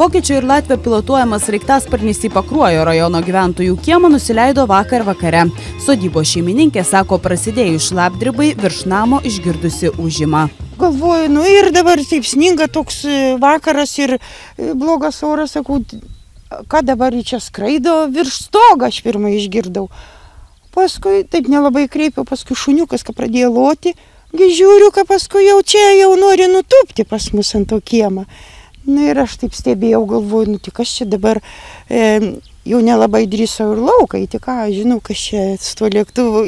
Vokiečio ir Latvio pilotuojamas raiktasparnis į Pakruojo rajono gyventojų kiemą nusileido vakar vakare. Sodybo šeimininkė sako, prasidėjus šlapdribai virš namo išgirdusi užimą. Galvoju, nu ir dabar taip sninga toks e, vakaras ir e, blogas oras, sakau, ką dabar čia skraido virš stogo, aš pirmą išgirdau. Paskui taip nelabai kreipiau, paskui šuniukas, ką pradėjo loti, žiūriu, kad paskui jau čia jau nori nutupti pas mus ant to kiemą. Na ir aš taip stebėjau, galvoju, nu tik aš čia dabar e, jau nelabai drįsau ir laukai, tik ką, žinau, kas čia su tuo lėktuvu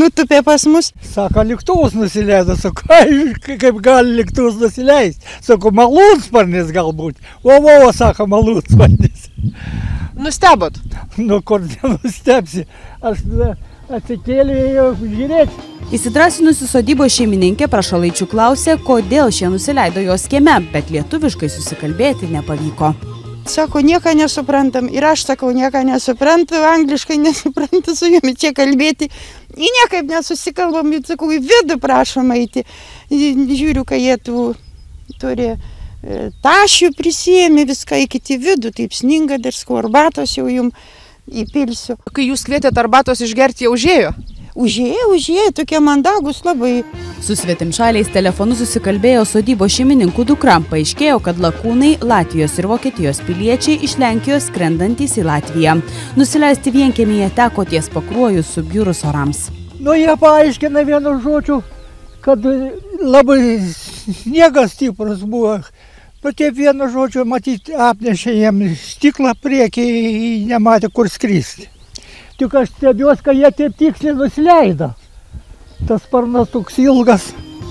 nutupė pas mus. Sako, lėktuvas nusileido, sako, kaip gali lėktuvas nusileisti. Sako, malūnsparnis galbūt. O, o, o, sako, malūnsparnis. Nustebot? Nu, kur nenustepsi. Aš atsikėlėjau žiūrėti. Įsidrasinusi sodybos šeimininkė prašalaičių klausė, kodėl šie nusileido jos kieme, bet lietuviškai susikalbėti nepavyko. Sako, nieko nesuprantam. Ir aš sakau, nieko nesuprantu, angliškai nesuprantu su jumis čia kalbėti. Į niekaip nesusikalbam, bet sakau, į vidų prašom eiti. Žiūriu, kad jie tų turi tašių prisėmė viską iki į vidų, taip sninga, dar skorbatos jau jum įpilsiu. Kai jūs kvietėte arbatos išgerti, jau užėjo? Užėjo, užėjo, tokie mandagus labai. Su svetimšaliais telefonu susikalbėjo sodybo šeimininkų dukra. Paaiškėjo, kad lakūnai Latvijos ir Vokietijos piliečiai iš Lenkijos skrendantys į Latviją. Nusileisti vienkėmėje teko ties pakruoju subjūrus orams. Nu, jie paaiškina vienu žodžiu, kad labai sniegas stiprus buvo. Bet taip vienu žodžiu, matyti, apnešė jiem stiklą priekį, nematė kur skristi. Tik aš stebiuosi, kad jie taip tiksliai nusileido. Tas sparnas toks ilgas.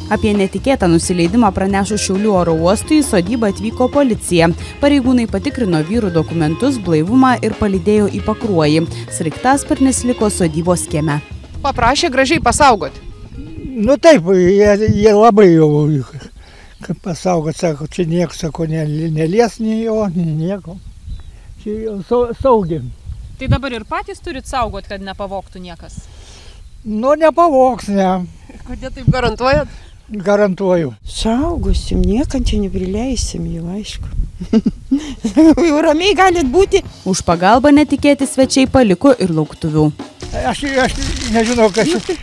Apie netikėtą nusileidimą pranešus Šiaulių oro uostui į sodybą atvyko policija. Pareigūnai patikrino vyrų dokumentus, blaivumą ir palydėjo į pakruojį. Sraigtasparnis liko sodybos kieme. Paprašė gražiai pasaugoti. Nu taip, jie, jie labai jau kaip pasaugot, sako, čia nieko, sako, nelies nei jo, nei nieko. Čia saugiai. Tai dabar ir patys turit saugot, kad nepavoktų niekas? Nu, nepavoks, ne. Kodėl taip garantuojat? Garantuoju. Saugosim, niekam čia neprileisim jau, aišku. jau ramiai galit būti. Už pagalbą netikėti svečiai paliko ir lauktuvių. Aš, aš nežinau, kas čia.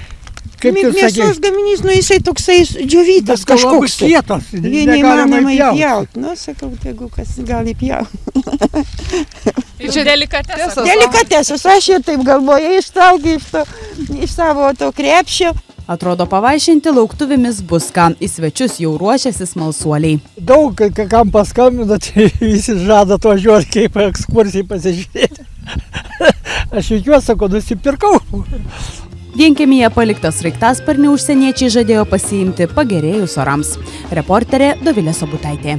Kaip tu sakei? Mėsos gaminys, nu jisai toksai džiovytas kažkoks. Kietas. Jie neįmanoma įpjauti. Nu, sakau, jeigu kas gali įpjauti. Tai čia delikatesas. Delikatesas, aš ir taip galvoju, ištraukė iš, to, iš savo to krepšio. Atrodo, pavaišinti lauktuvėmis bus ką. Į svečius jau ruošiasi smalsuoliai. Daug, kam paskambino, tai visi žada to žiūrėti, kaip ekskursijai pasižiūrėti. Aš juos, kad nusipirkau. Vienkėmėje paliktas raiktasparnį užsieniečiai žadėjo pasiimti pagerėjus orams. Reporterė Dovilė Sobutaitė.